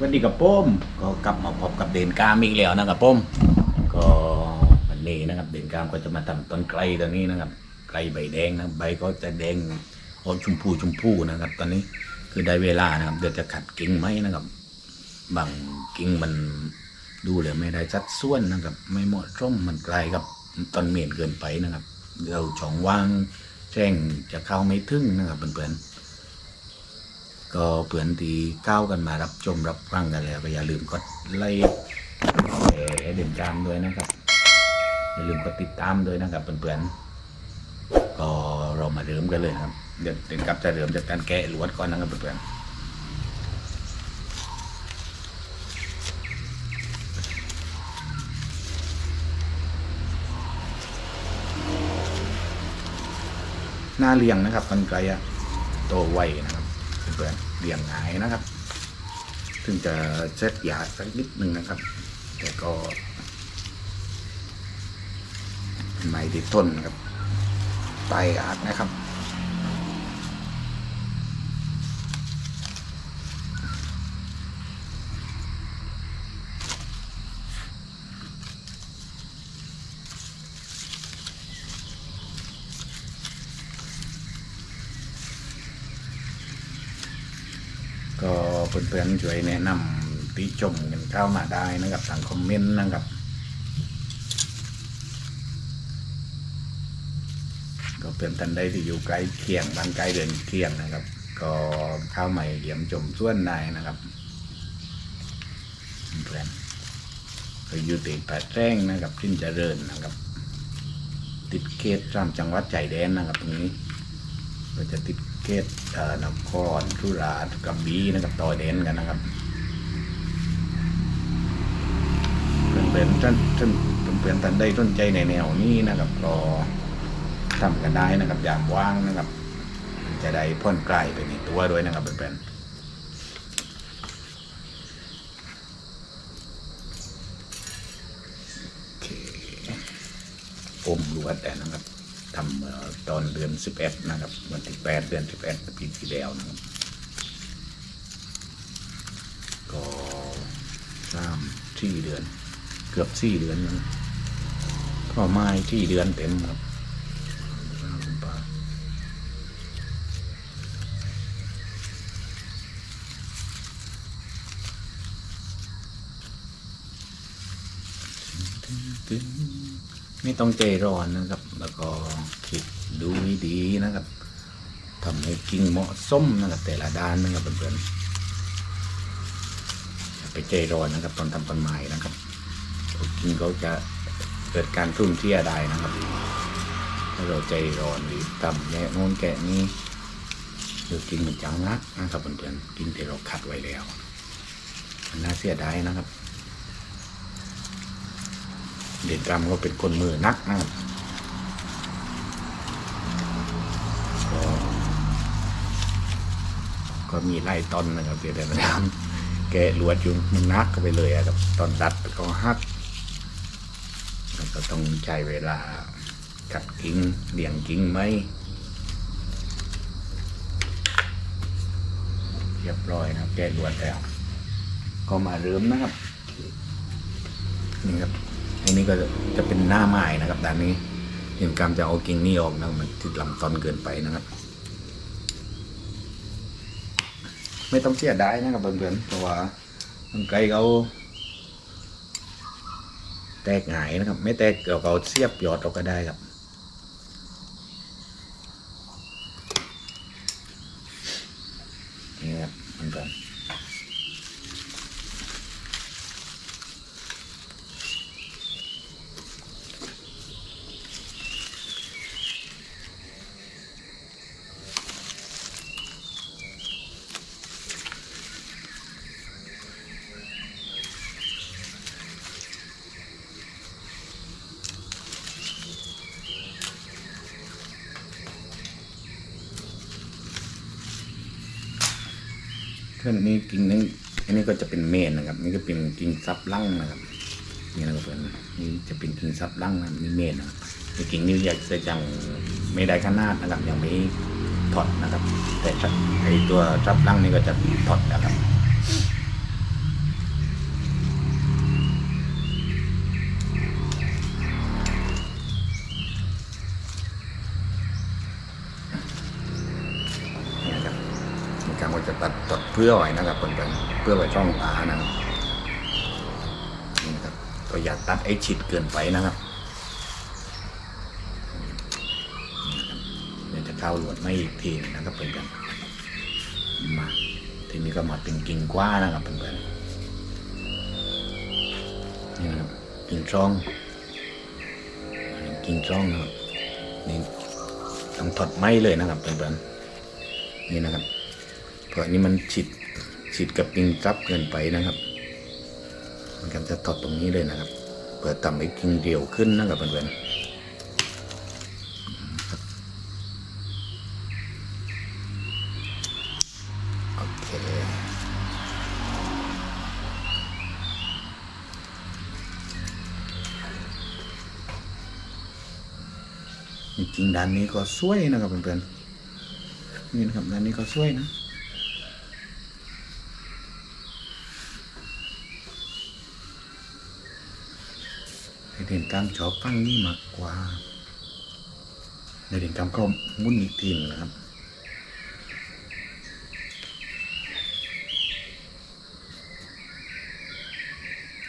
วันนี้กับป้มก็กลับมาพบกับเด่นกามอีกแล้วนะครับป้มก็วันนี้นะครับเด่นกามก็จะมาทำต้นไกลตัวนี้นะครับไกลใบแดงนะใบก็จะแดงออกชมพูชมพูนะครับ ตอนนี้คือได้เวลานะครับ เดี๋ยวจะขัดกิ่งไม้นะครับ บางกิ่งมันดูเลยไม่ได้สัดส่วนนะครับ ไม่เหมาะสมมันไกลกับต้นเมียนเกินไปนะครับ เราช่องว่างแจ้งจะเข้าไม่ถึงนะครับเพื่อนๆ ก็เพื่อนทีก้าวกันมารับชมรับฟังกันแล้วก็อย่าลืมกดไลค์แชร์เด่นจามด้วยนะครับ อย่าลืมกดติดตามด้วยนะครับเพื่อนๆก็เรามาเริ่มกันเลยครับ เดี๋ยวเด่นกับจะเริ่มจากการแกะลวดก่อนนะครับเพื่อนๆหน้าเรียงนะครับกันไกลอะโตไวนะครับ เพื่อนๆเรียงง่ายนะครับ ถึงจะเซตยาสักนิดหนึ่งนะครับ แต่ก็ไม่ติดต้นนะครับปอาดนะครับ ก็เพื่อนๆช่วยแนะนำติชมกันเข้ามาได้นะครับทางคอมเมนต์นะครับ ก็เป็นท่านใดที่อยู่ใกล้เคียงบานใกล้เดินเคียงนะครับ ก็เข้ามาเยี่ยมชมส่วนได้นะครับเพื่อนก็อยู่ติดแปดแจ้งนะครับทิ้นเจริญนะครับ ติดเขตสามจังหวัดใจแดนนะครับ ตรงนี้ ก็จะติด เกตเอ่อนครทุราชกระบี่นะครับต่อเด่นกันนะครับเพื่อนเพื่อนท่านท่านเพื่อนท่านได้สนใจในแนวนี้นะครับก็ทำกันได้นะครับยากว่างนะครับ จะได้พ่นไกลไปในตัวด้วยนะครับเพื่อนๆอมรวดแต่นะครับ ทำตอนเดือนสิบเอ็ดนะครับวันที่แปดเดือนสิบเอ็ดปีที่แล้วนะครับก็สามที่เดือน เกือบสี่เดือนนะก็ไม้ที่เดือนเต็มครับ ไม่ต้องใจร้อนนะครับ แล้วก็คิดดูดีนะครับทำให้กิ่งเหมาะสมนะครับแต่ละด้านนะครับเพื่อนๆไปใจร้อนนะครับ ตอนทำต้นไม้นะครับกิ่งเขาจะเกิดการทุ่มเที่ยได้นะครับถ้าเราใจร้อนหรือทำแง่โน้นแกะนี้เดี๋ยวกิ่งมันจะงักนะครับเพื่อนๆกิ่งที่เราคัดไว้แล้วมันน่าเสียดายนะครับ เด่นรำก็เป็นคนมือนักนะครับก็ก็มีไล่ตอนนะครับเดี๋ยวเดี๋ยวนะครับแกลวดอยู่มันนักก็ไปเลยอะครับตอนดัดก็ฮักก็ต้องใช้เวลากัดกิ้งเลี่ยงกิ้งไหมเรียบร้อยนะครับแกลวดแล้ว ก็มาเริ่มนะครับนี่ครับ อันนี้ก็จะเป็นหน้าไม้นะครับด้านนี้เห็นกรรมจะเอากิ่งนี้ออกนะมันติดลำต้นเกินไปนะครับ ไม่ต้องเสียดายนะครับเพื่อนๆเพราะว่ามันไกลเขาแตกหายนะครับ ไม่แตกเราก็เอาเสียบยอดเราก็ได้ครับนี่ครับเพื่อนๆ เครื่องนี้กิ่งนึงอันนี้ก็จะเป็นเมนนะครับนี่ก็เป็นกิ่งซับลั่งนะครับนี่นะครับเพื่อนนี่จะเป็นกิ่งซับลั่งนะนี่เมนนะครับกิ่งนี้อยากจะยังไม่ได้ขนาดนะครับยังไม่ถอดนะครับ แต่ไอตัวซับลั่งนี่ก็จะถอดนะครับ ตดเพื่อไว้นะครับเพื่อนเพื่อไว้ช่องตานะครับนี่นะครับก็อย่าตัดไอ้ฉิดเกินไปนะครับนี่นะครับเดี๋ยวจะเข้าหลวดไม่อีกทีหนึงนะครับเพื่อนๆมาทีนี้ก็มาเป็นกิ่งกว้านะครับเพื่อนๆนี่นะครับกิ่งช่องกิ่งช่องนะครับนี่ต้องถอดไม้เลยนะครับเพื่อนๆนี่นะครับ อันนี้มันฉีดฉีดกับปิงจับเกินไปนะครับมันก็จะถอดตรงนี้เลยนะครับ เปิดต่ำอีกกิ่งเดียวขึ้นนะครับเพื่อนๆจริงๆด้านนี้ก็สวยนะครับเพื่อนๆนี่นะครับด้านนี้ก็สวยนะ ใน เด่นกรรชอบฟังนี่มากกว่าในเด่นกรรก็มุ่นอีกทีนนะครับ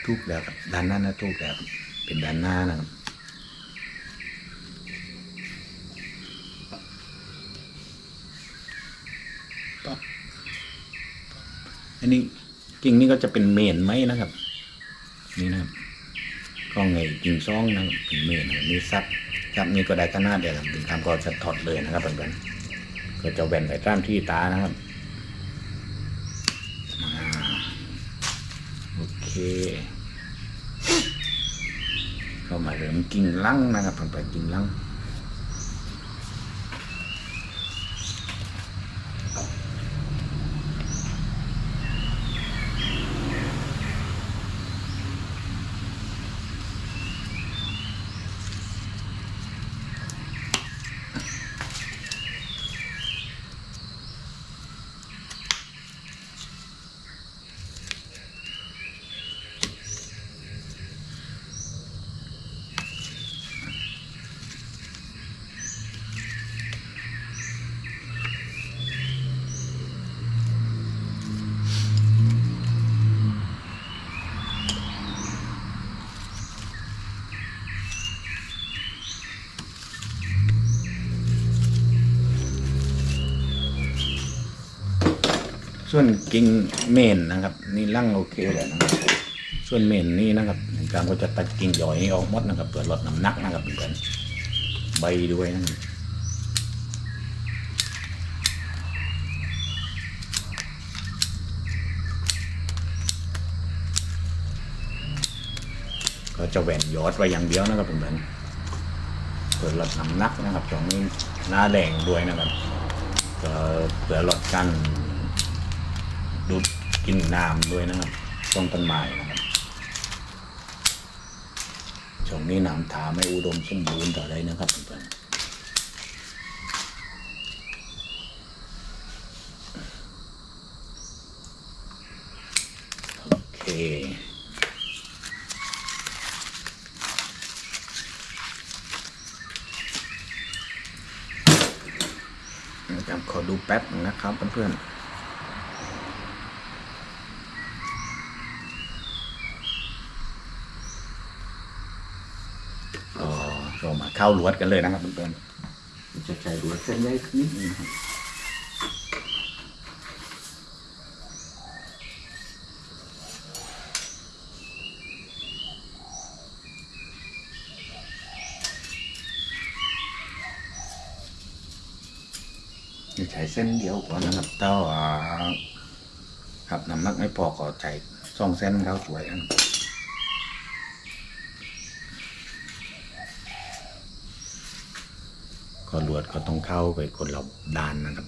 ทุกแล้วครับด้านหน้านะทุกแล้วครับเป็นด้านหน้านะครับปะอันนี้กิ่งนี่ก็จะเป็นเมนไหมนะครับ สิงซ่องนะครับเป็นเมนนี่ซับครับซับนี่ก็ได้ขนาดเดียวกันถึงทำก็จะถอดเลยนะครับเพื่อนๆก็จะแบ่นไปตามที่ตานะครับโอเคก็มาเริ่มกิ่งลังนะครับเพื่อนๆกิ่งลัง ส่วนกิ่งเมนนะครับ นี่ลั่งโอเคเลยนะครับส่วนเมนนี่นะครับการก็จะตัดกิ่งย่อยนี้ออกหมดนะครับเพื่อลดน้ำหนักนะครับเพื่อนใบด้วยนะครับก็จะแหวนยอดไว้อย่างเดียวนะครับเพื่อนเพื่อลดน้ำหนักนะครับช่วงนี้หน้าแดงด้วยนะครับก็เพื่อลดการ ดูดกินน้ำด้วยนะครับต้นต้นไม้นะครับช่วงนี้น้ำถาไม่อุดมสมบูรณ์ต่อได้นะครับเพื่อนโอเคนะครับขอดูแป๊บนึงนะครับเพื่อนๆ ก็ เข้าลวดกันเลยนะครับเพื่อนๆจะใช้ลวดเส้นใหญ่นิดนึงจะใช้เส้นเดียวก่อนนะครับถ้าครับน้ำหนักไม่พอก็ใช้สองเส้นเขาสวยนะครับ ก็ลวดก็ต้องเข้าไปคนละด้านนะครับ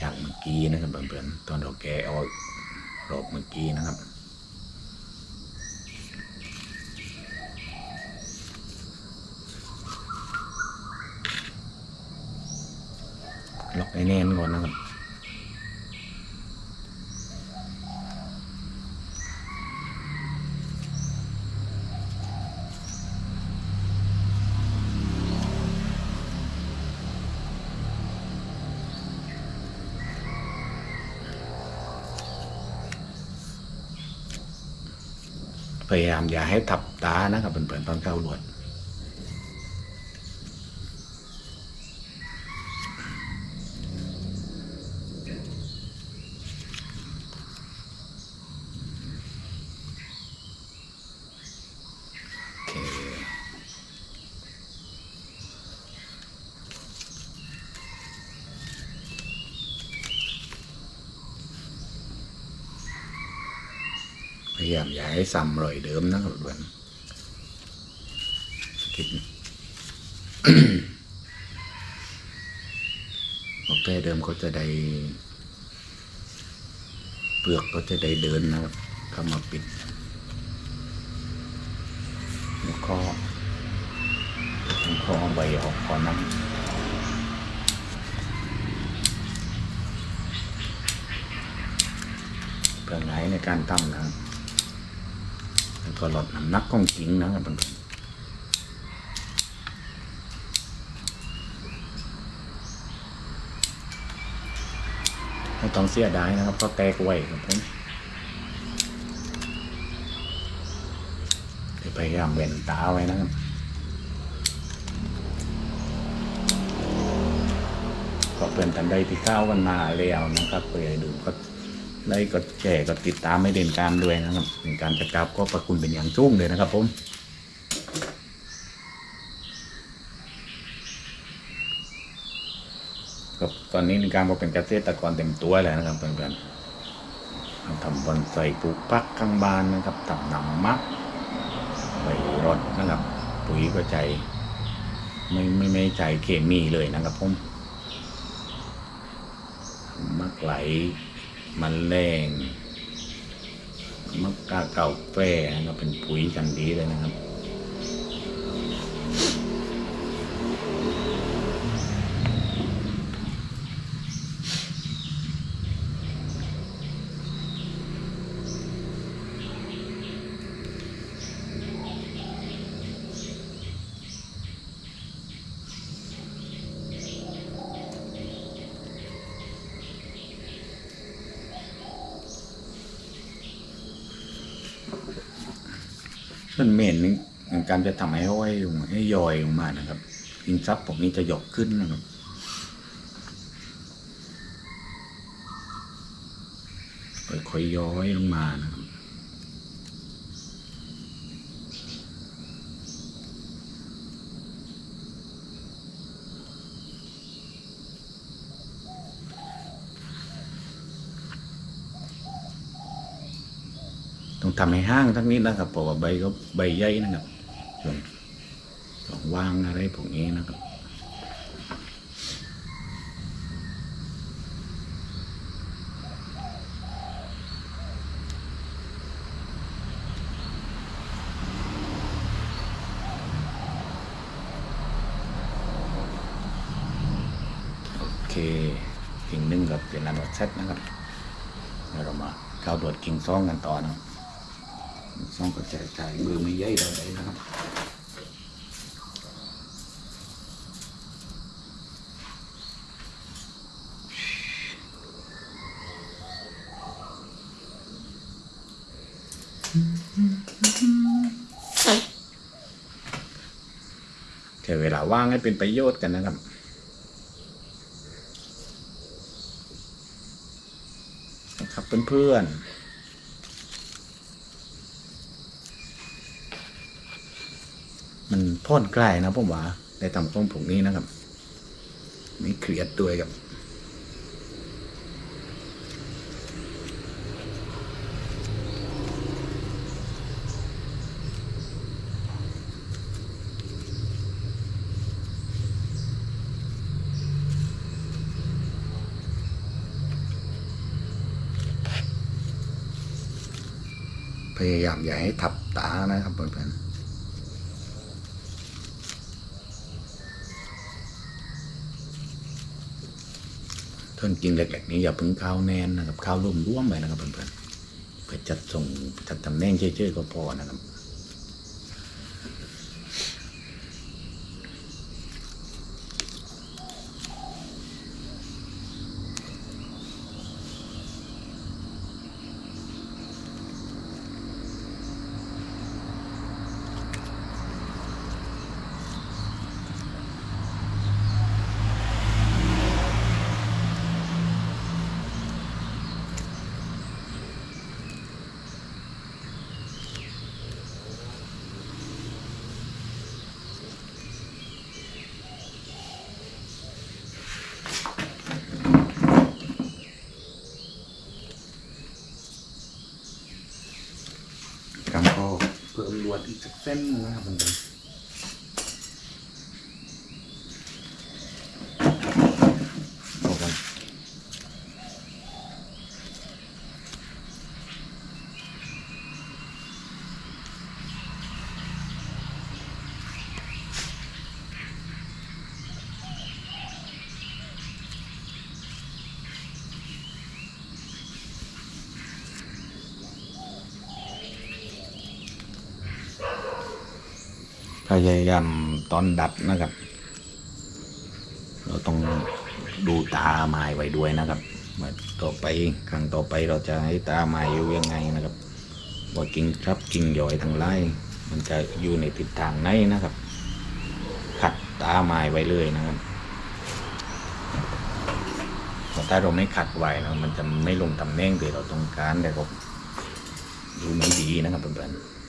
จากเมื่อกี้นะครับเพื่อนๆตอนเราแกะเอารอบเมื่อกี้นะครับล็อกให้แน่นก่อนนะครับ พยายามอย่าให้ทับตานะครับเพื่อนๆตอนเข้าลวด ยายมอย่าให้ซ้ำรอยเดิมนะครับเพื่อนคิดโอเคเดิมเขาจะได้ เปลือกก็จะได้เดินนะครับเข้ามาปิด แล้วก็ผมขอเอาใบออกก่อนนะเพื่อไงในการตั้งนะครับ ก็ลดน้ำหนักของกิงนะครับเพื่อนไม่ต้องเสียดายนะครับก็แตกไว้ครับผมเดี๋ยวพยายามเว้นตาไว้นะครับก็เป็นทันใดที่เข้ากันมาแล้วนะครับเพื่อดูก็ ไลค์กดแชร์กดติดตามไม่เด่นการด้วยนะครับเป็นการจะกราบก็ประคุณเป็นอย่างสูงเลยนะครับผมก็ตอนนี้ในการมาเป็นเกษตรกรเต็มตัวแล้วนะครับเพื่อนๆทำบอนไซปลูกพักข้างบ้านนะครับทำนำมักไปรดนะครับ ปุ๋ยก็ใจไม่ไม่ไม่ใจเคมีเลยนะครับผมมักไหล มันแรงมักกาเก่าแฝนะครับเป็นปุ๋ยกันดีเลยนะครับ ส่วนเมนนี่การจะทำให้ห้อยลงให้ย่อยลงมานะครับอินทรัพย์พวกนี้จะยกขึ้นนะครับค่อยๆย้อยลงมานะครับ ต้อง ทำให้ห้างทั้งนี้นะครับเพราะว่าใบก็ใบใหญ่นะครับส่วนต้องวางอะไรพวกนี้นะครับโอเคกิ่งหนึ่งกับเป็นอันวัดเซตนะครับแล้วเรามาเข้าตรวจกิ่งซ่องกันต่อนะ ซองก็จะจ่ายมือไม่ใหญ่เลยนะครับใช้เวลาว่างให้เป็นประโยชน์กันนะครับนะครับเพื่อนๆ พ่นใกล้นะผมว่าในตำต้มผงนี้นะครับนี่เครียดด้วยกับพยายามอย่าให้ทับตานะครับเพื่อนๆ ต้นกิ่งเล็กๆนี้อย่าเพิ่งข้าวแน่นนะครับข้าวร่วมร่วมไปนะครับเพื่อนๆเพื่อจัดส่งจัดตำแหน่งเชื่อๆก็พอนะครับ วดอีกสักเส้นหนึ่งนะครับมันเป็นโอเคพ ยายามตอนดัดนะครับ เราต้องดูตาไม้ไว้ด้วยนะครับต่อไปครั้งต่อไปเราจะให้ตาไม้อยู่ยังไงนะครับว่ากิ่งครับกิ่งย่อยทั้งไล่มันจะอยู่ในทิศทางไหนนะครับ ขัดตาไม้ไว้เลยนะครับพราะถ้าเราไม่ขัดไว้นะมันจะไม่ลงตำแหน่งที่เราต้องการแต่ก็ดูไม่ดีนะครับเพื่อนๆ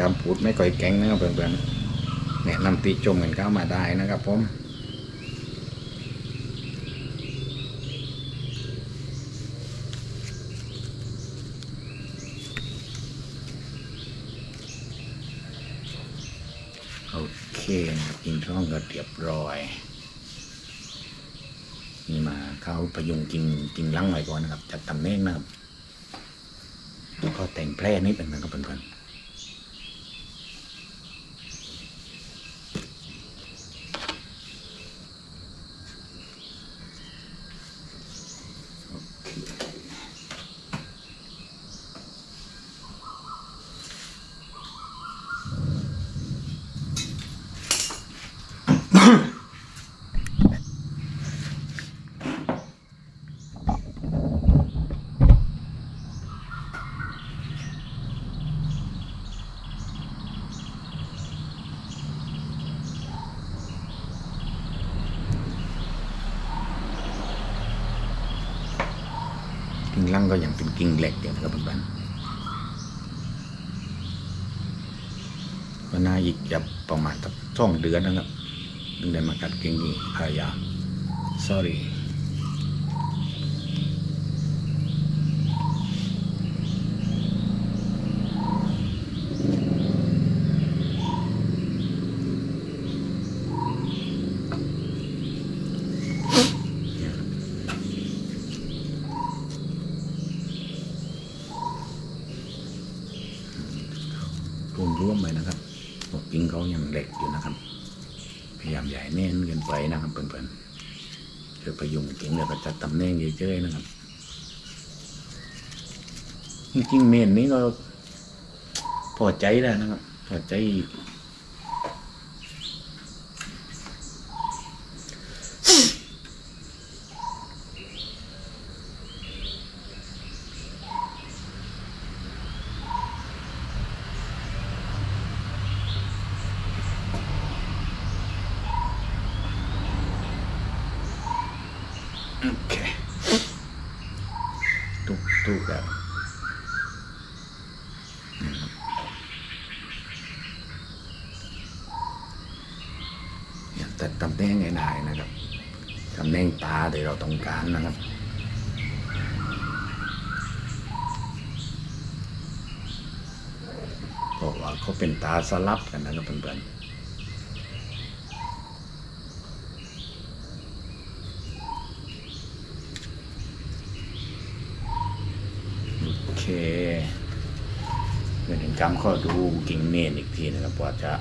การพูดไม่ค่อยแข็งนะครับเพื่อนๆแนะนำติชมกันเข้ามาได้นะครับผมโอเคนะครับกินท้องก็เรียบร้อยนี่มาเข้าพยุงกินกินลังไว้ก่อนนะครับจัดตำแหน่งนะครับแล้วก็แต่งแพร่นิดหนึ่งนะครับเพื่อนๆ กิ่งลังก็ยังเป็นกิ่งเล็กอยู่นะครับเพื่อนๆก็น่าอีกจะประมาณสักสองเดือนนะครับ ถึงได้มากัดกิ่งนี้พยายาม sorry รวมร่วมๆไปนะครับบอกกิ่งเขายังเล็กอยู่นะครับ พยายามใหญ่แน่นเกินไปนะครับเพื่อนๆคือประยุงกิ่งแล้วก็จัดตำแหน่งเฉยๆนะครับ จริงๆเมนนี้ก็พอใจแล้วนะครับพอใจ โอเคตุกตุกแล้วนะครับอยากตัดตำแหน่งง่ายๆนะครับตำแหน่งตาที่เราต้องการนะครับ ว่าเขาเป็นตาสลับกันนะครับเพื่อนๆ โอเคเพื่อนเห็นกรรข้อดูกิ่งเมนอีกทีนะครับว่าจะ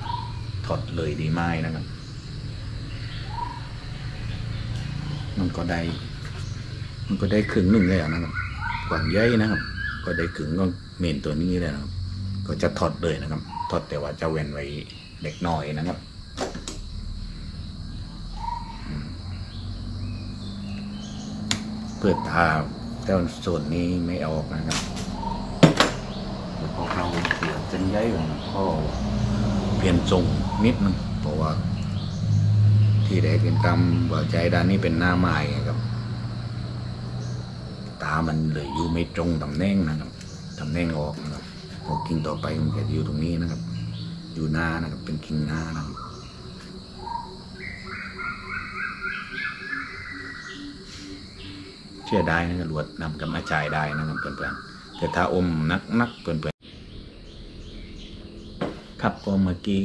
ถอดเลยดีไหมนะครับ มันก็ได้ มันก็ได้ครึ่งหนึ่งเลยนะครับกว่างใหญ่นะครับ ก็ได้ครึ่งก็เมนตัวนี้เลยนะครับ ก็จะถอดเลยนะครับ ถอดแต่ว่าจะเว้นไว้เล็กน้อยนะครับเพื่อทาแต่ส่วนนี้ไม่ออกนะครับแล้วพอเราเปลี่ยนเส้นใยของก็เปลี่ยนทรงนิดนึงเพราะว่าที่ได้เป็นกรรมว่าใจด้านนี้เป็นหน้าไม้ครับ ตามันเลยอยู่ไม่ตรงตำแหน่งนะครับตำแหน่งออกนะครับ พอกิ่งต่อไปมันจะอยู่ตรงนี้นะครับ อยู่หน้านะครับเป็นกิ่งหน้านะครับเชื่อได้นะครับรวดนำกับมาจ่ายได้นะครับเพื่อนๆแต่ถ้าอมนักนักๆเพื่อนๆครับก็เมื่อกี้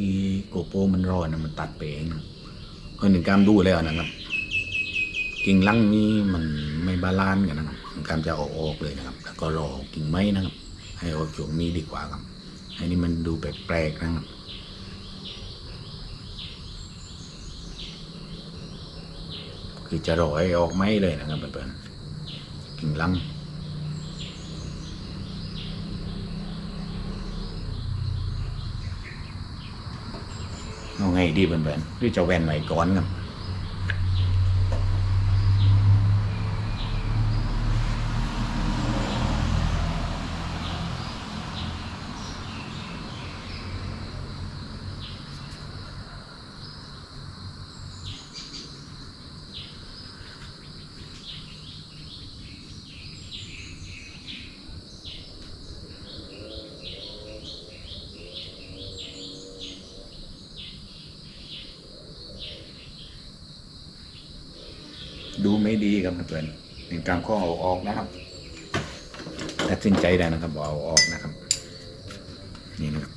โกโปมันร้อนนะมันตัดไปเองนะคนหนึ่งกามดูแล้วนะครับกิ่งลังนี้มันไม่บาลานซ์กันนะครับกามจะเอาออกเลยนะครับ แล้วก็รอกิ่งไม้นะครับ ให้ออกช่วงนี้ดีกว่าครับ อันนี้มันดูแปลกๆนะครับคือจะรอให้ออกไม้เลยนะครับเพื่อนๆกิ่งลังเอาไงดีเพื่อนๆหรือจะแวนไว้ก่อนครับ ดู ไม่ดีครับเพื่อนเป็นการข้อเอาออกนะครับตัดสินใจได้นะครับเอาออกนะครับ นี่นะครับ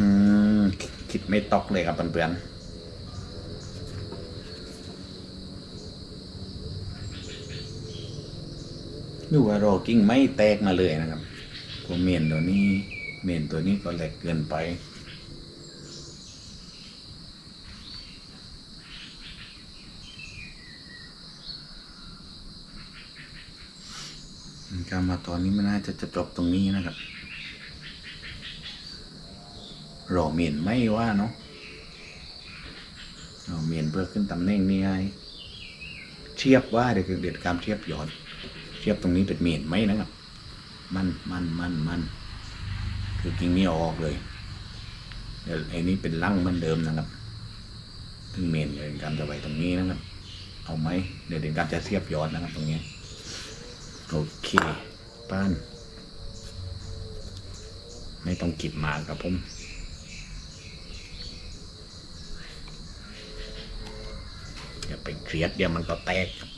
อืมคิดไม่ตก เลยครับเพื่อนๆดูว่ารอกิ้งไม่แตกมาเลยนะครับตัวเมนตัวนี้เมนตัวนี้ก็เล็กเกินไปการมาตอนนี้ไมันน่าจะจะจบตรงนี้นะครับรอเมนไม่ว่าเนาะ เมียนเพื่อขึ้นตำแหน่งนี่ไงเทียบว่าเด็กเด็ดการเทียบยอดเทียบตรงนี้เป็นเมียนไหมนะครับ มันมันมันมันคือกิ่งนี้ออกเลยเดี๋ยวไอ้นี้เป็นลั่งเหมันเดิมนะครับถึงเมียนเด็กการจะไว้ตรงนี้นะครับ เอาไหมเดี๋ยวเด็กการจะเทียบยอดนะครับ ตรงนี้โอเคป้านไม่ต้องกิบมากครับผม เสียดเดี๋ยวมันก็แตกครับ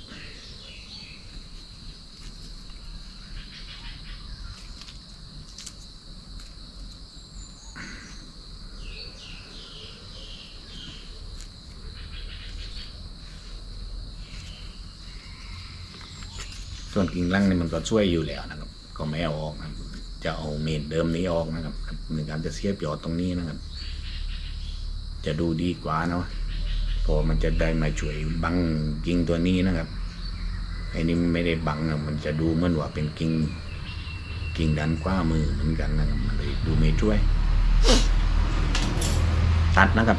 ส่วนกิ่งล่างนี่มันก็ช่วยอยู่แล้วนะครับ ก็ไม่เอาออกนะครับ จะเอาเมนเดิมนี้ออกนะครับในการจะเสียบยอดตรงนี้นะครับ จะดูดีกว่าเนาะ พอมันจะได้มาช่วยบังกิ่งตัวนี้นะครับไอ้นี่ไม่ได้บังนะมันจะดูเหมือนว่าเป็นกิ่งกิ่งดันกว้ามือเหมือนกันนะครับมันเลยดูไม่ช่วย ตัดนะครับ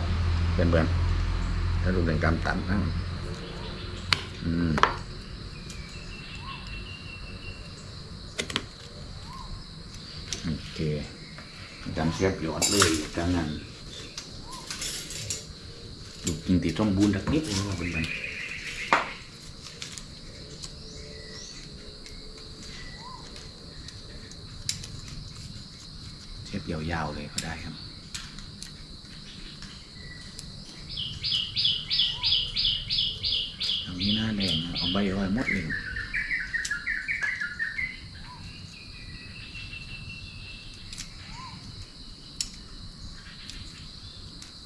เพื่อนๆถ้าดูเป็นการตัดนะอืมโอเคการเสียบหยอดเลยจังนั้น ลูกกินตีต้องบูนสักนิดนึงว่าเป็นมันเชฟยาวๆเลยก็ได้ครับ ทางนี้หน้าแดงนะเอาใบอ้อย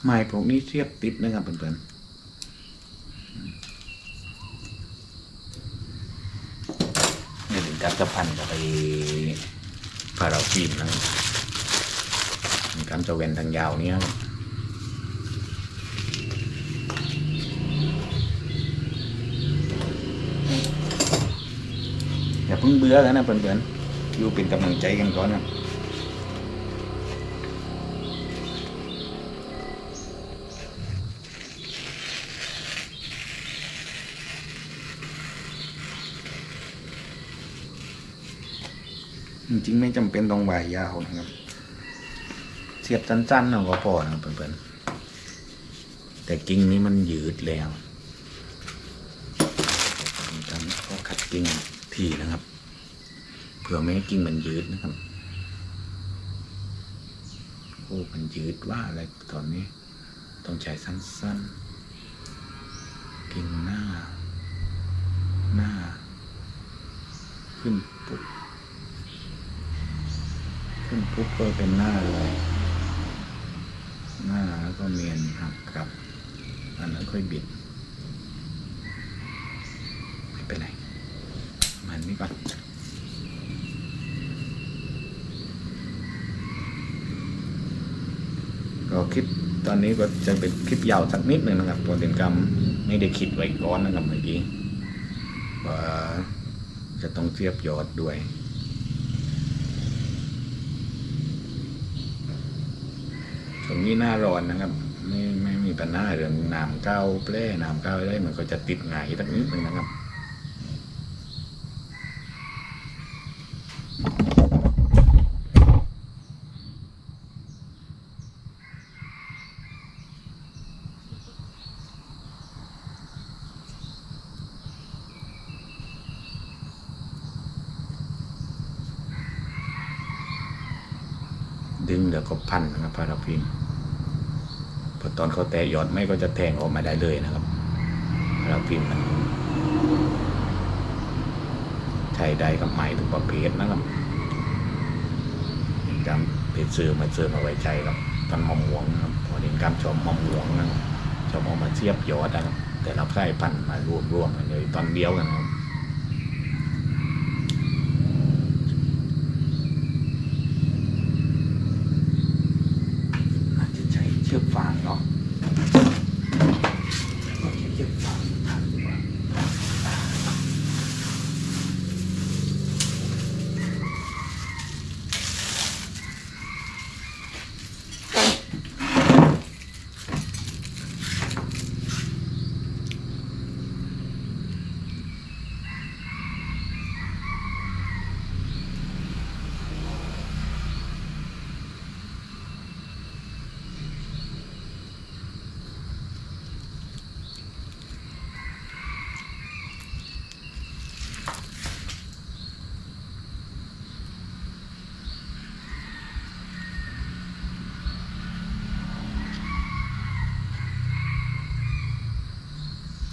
ไม้พวกนี้เสียบติดนะครับเพื่อนๆนี่ถึงการจะพันกับไปพาราฟิล์มนะครับการจะเว้นทางยาวเนี้ยครับอย่าเพิ่งเบื่อกันนะเพื่อนๆอยู่เป็นกำลังใจกันก่อนนะ ริง ๆ ไม่จำเป็นต้องใบยาวนะครับ เสียบสั้นๆเอาก็พอนะครับเพื่อนๆแต่กิ่งนี้มันยืดแล้วก็ขัดกิ่งทีนะครับ เผื่อไม่ให้กิ่งมันยืดนะครับโอ้มันยืดว่าอะไรตอนนี้ ต้องใช้สั้นๆ กิ่งหน้า หน้า ขึ้นปุ๊บ ขึ้นปุ๊บก็เป็นหน้าเลย หน้าแล้วก็เมียนหักกลับ อันนั้นค่อยบิด ไม่เป็นไรมันนี้ก่อนก็คลิปตอนนี้ก็จะเป็นคลิปยาวสักนิดหนึ่งนะครับตัวเด่นกรรมไม่ได้คิดไว้ก่อนนะครับเมื่อกี้ว่าจะต้องเทียบยอดด้วย ต รงนี้หน้าร้อนนะครับ ไม่ไม่มีปัญหาเรื่องน้ำเก้าแปร่น้ำเก้าอะไรมันก็จะติดง่ายสักนิดนึงนะครับดึงเดี๋ยวก็พันนะครับ parafilm พอตอนเขาแตะยอดไม่ก็จะแทงออกมาได้เลยนะครับ parafilmันใช้ได้กับไม้ทุกประเภทนะครับเป็นการเพชรซื้อมาซื้อมาไว้ใช้กับต้นมะม่วงครับพอเห็นการชอบมะม่วงนะครับชอบเอามาเทียบยอดนะครับแต่เราใช้พันมารวบรวมกันเลยตอนเดียวกันครับ อาจจะใช้เชือกฟางเนาะใช้เชือกฟางทานดีกว่า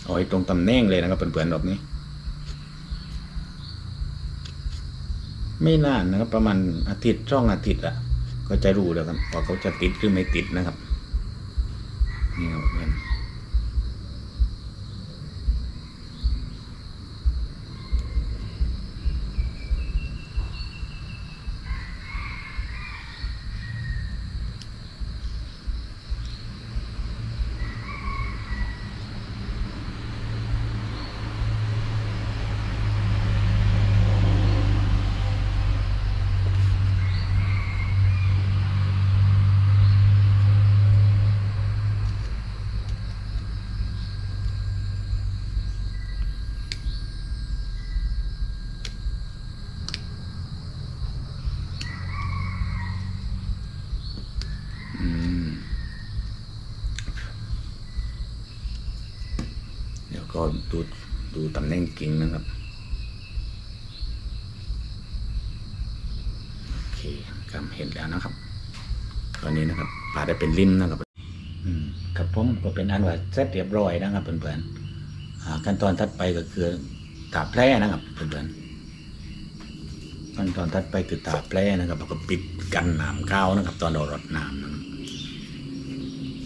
เอาไว้ตรงตำแหน่งเลยนะครับเพื่อนๆแบบนี้ ไม่นานนะครับ ประมาณอาทิตย์ช่องอาทิตย์อะก็จะรู้แล้วครับว่าเขาจะติดหรือไม่ติดนะครับ ดูดูตำแหน่งกิ่งนะครับโอเคครับเห็นแล้วนะครับ ตอนนี้นะครับปาได้เป็นริมนะครับอืมครับผมก็เป็นอันว่าเสร็จเรียบร้อยนะครับเพื่อนๆขั้นตอนถัดไปก็คือตาแพร่นะครับเพื่อนๆขั้นตอนถัดไปคือตาแพร่นะครับแล้วก็ปิดกันน้ำข้าวนะครับ ตอนเรารดน้ำนะครับ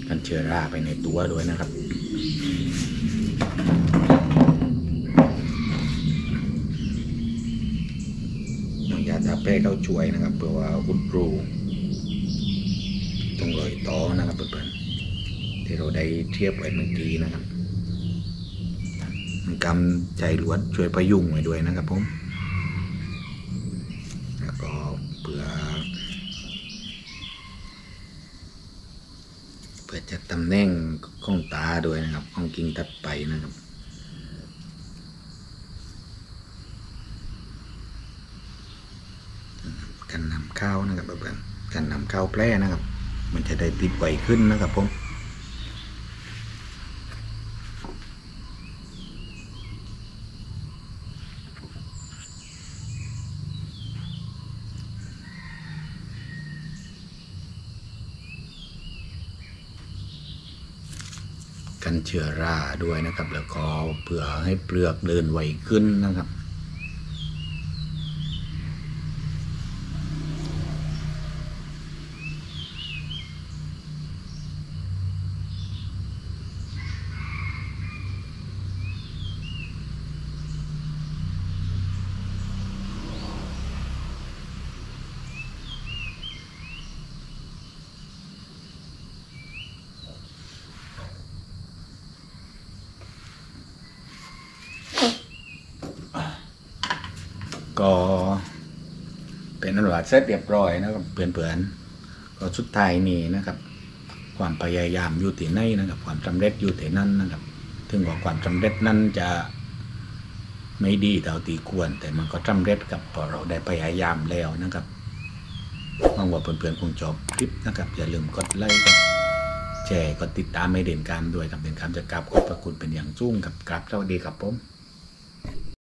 กันเชื้อราไปในตัวด้วยนะครับ ยาตาแพร่เข้าช่วยนะครับเพื่อว่าอุดรูตรงรอยต่อนะครับเพื่อนๆที่เราได้เทียบไว้เมื่อกี้นะครับกำใจล้วนช่วยประยุงไว้ด้วยนะครับผมแล้วก็เพื่อเพื่อจะตำแหน่ง ด้วยนะครับของกิ่งตัดไปนะครับการนำข้าวนะครับเพื่อนการนำข้าวแพร่นะครับ มันจะได้ติดไวขึ้นนะครับผมกัน เชื้อราด้วยนะครับ แล้วก็เพื่อให้เปลือกเดินไวขึ้นนะครับ ก็ เป็นอันว่าเสร็จเรียบร้อยนะครับเพื่อนๆก็สุดท้ายนี้นะครับ ความพยายามอยู่ที่ไหนนะครับ ความสำเร็จอยู่ที่นั่นนะครับ ถึงว่าความสำเร็จนั้นจะไม่ดีเท่าที่ควร แต่มันก็สำเร็จกับเพราะเราได้พยายามแล้วนะครับหวังว่าเพื่อนๆคงชอบคลิปนะครับ อย่าลืมกดไลค์กดแชร์กดติดตามไม่เด่นการด้วยกับเด่นการจะกราบขอบพระคุณเป็นอย่างสูงกับกราบสวัสดีครับผม